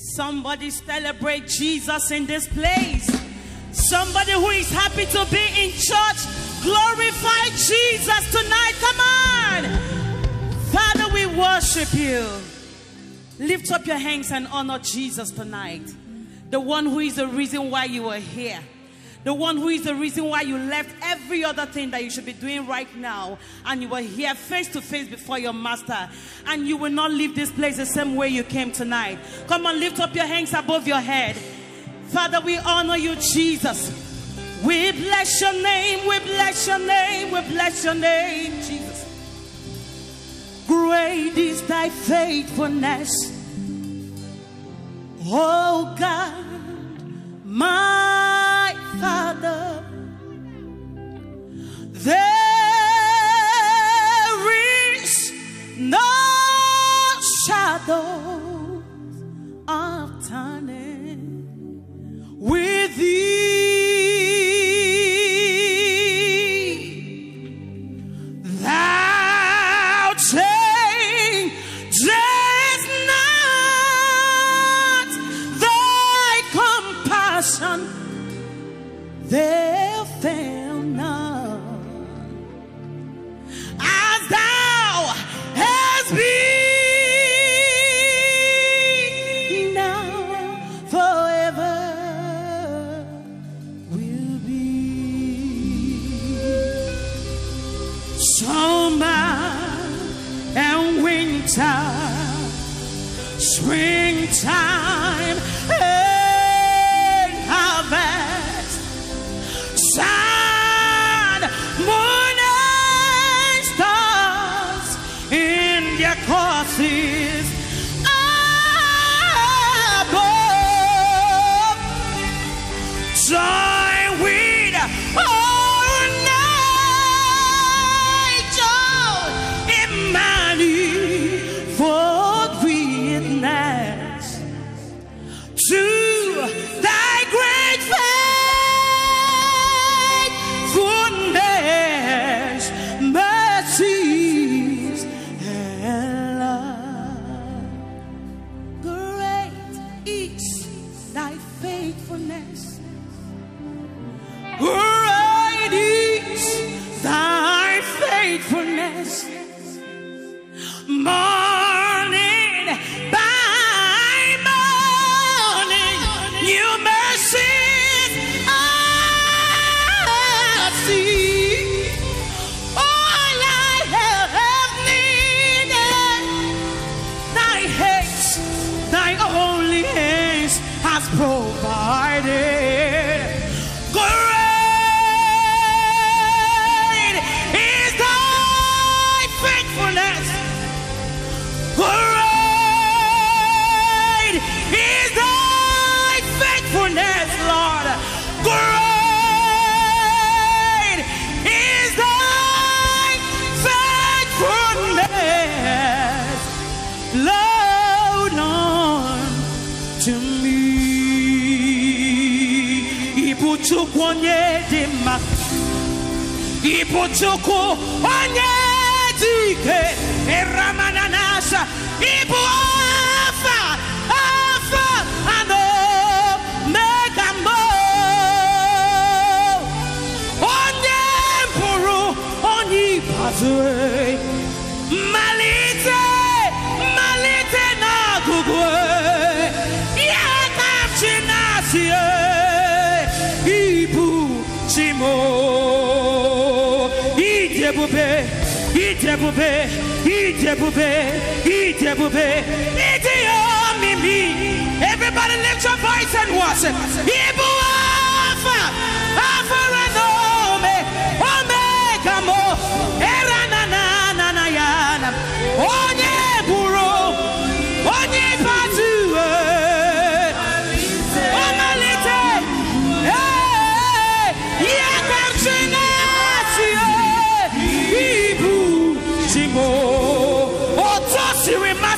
Somebody celebrate Jesus in this place. Somebody who is happy to be in church, glorify Jesus tonight. Come on. Father, we worship you. Lift up your hands and honor Jesus tonight. The one who is the reason why you are here. The one who is the reason why you left every other thing that you should be doing right now. And you are here face to face before your master. And you will not leave this place the same way you came tonight. Come on, lift up your hands above your head. Father, we honor you, Jesus. We bless your name, we bless your name, we bless your name, Jesus. Great is thy faithfulness. Oh God, my Father, there is no shadow onye dị mma. Ibu Chukwu onye dị ike. Ịramananasa. Ibu Alpha, ịdị ebube, ịdị ebube, ịdị ebube, ịdị omimi. Everybody lift your voice and worship. Ibu Alpha, Alpha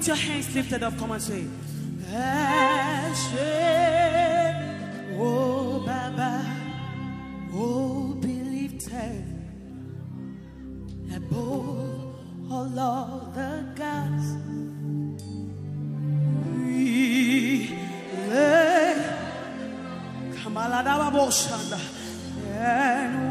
with your hands lifted up. Come and say, Ashe, oh Baba, oh be lifted above all other gods. We lay and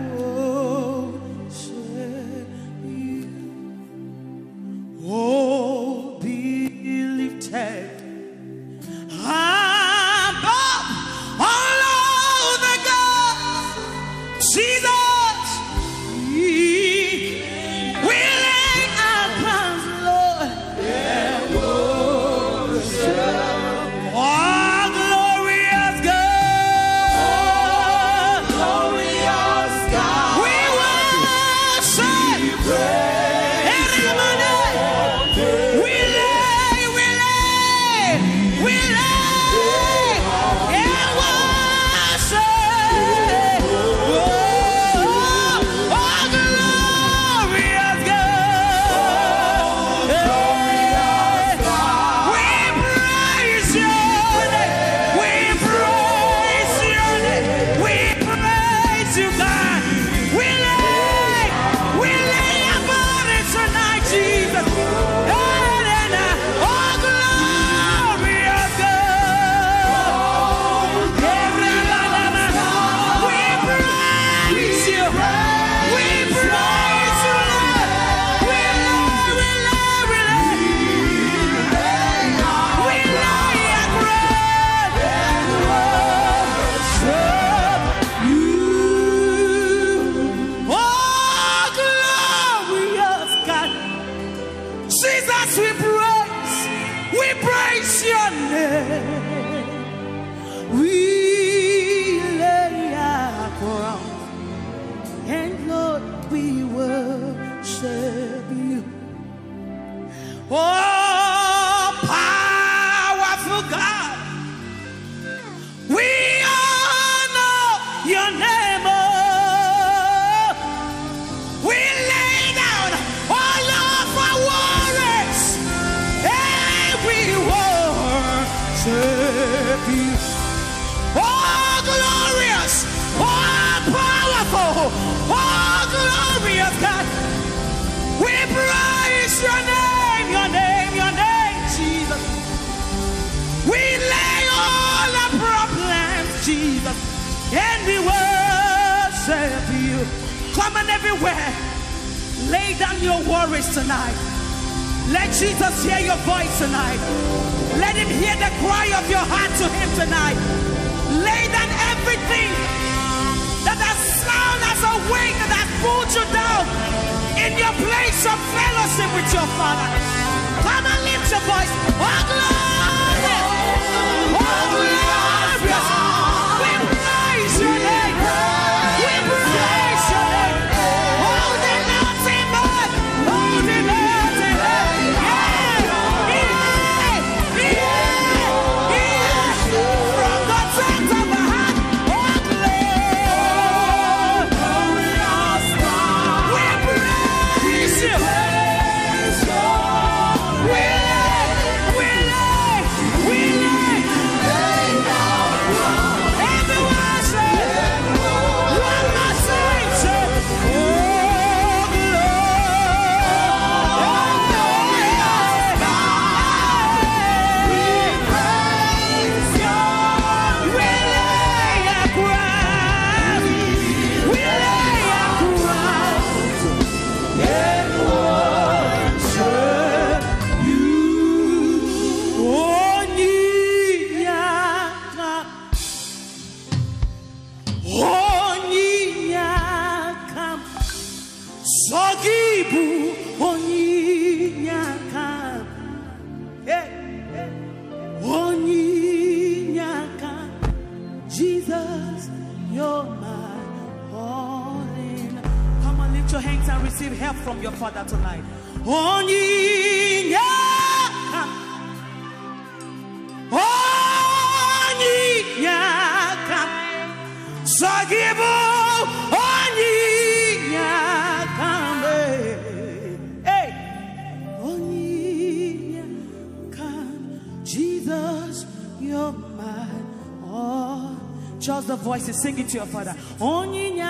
Oh, your name, your name, your name, Jesus. We lay all our problems, Jesus, and we worship you. Come on, everywhere. Lay down your worries tonight. Let Jesus hear your voice tonight. Let him hear the cry of your heart to him tonight. Lay down everything that has sound as a weight that has pulled you down in your place of fellowship with your Father. Come and lift your voice. Oh, glory! receive help from your Father tonight. Oninya. Sagibo. Jesus, you're mine. Oh. Just the voices, sing it to your Father. Oninya.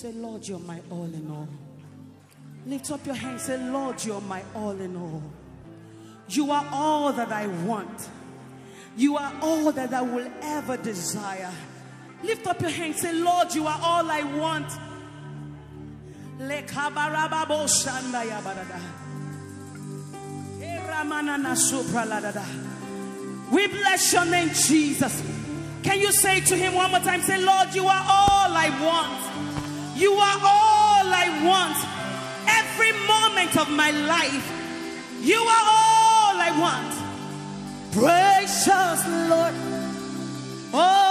Say, Lord, you're my all in all. Lift up your hands. Say, Lord, you're my all in all. You are all that I want. You are all that I will ever desire. Lift up your hands. Say, Lord, you are all I want. We bless your name, Jesus. Can you say to him one more time? Say, Lord, you are all I want. You are all I want. Every moment of my life, you are all I want. Precious Lord, all